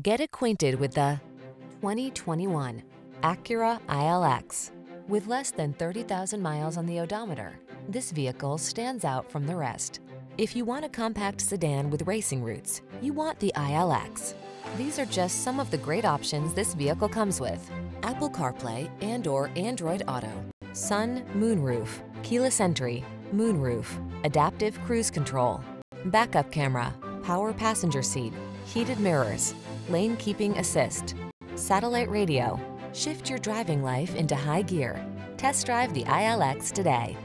Get acquainted with the 2021 Acura ILX. With less than 30,000 miles on the odometer, this vehicle stands out from the rest. If you want a compact sedan with racing roots, you want the ILX. These are just some of the great options this vehicle comes with. Apple CarPlay and or Android Auto, sun, moonroof, keyless entry, moonroof, adaptive cruise control, backup camera, power passenger seat, heated mirrors, lane keeping assist, satellite radio. Shift your driving life into high gear. Test drive the ILX today.